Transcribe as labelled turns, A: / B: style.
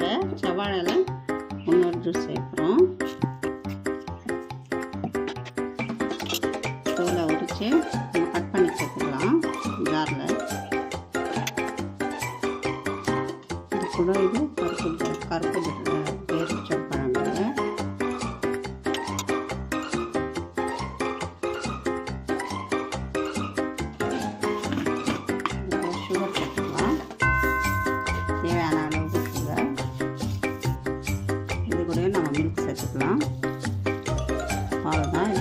A: சவாழை செவ்வாழையில் இன்னொரு ஜூஸ் சேர்க்குறோம். தோலை உரித்து நம்ம கட் பண்ணி சேர்த்துக்கலாம் ஜாரில் இது கூட இது கருப்பு கருப்பு வச்சுக்கலாம். அவ்வளோதான்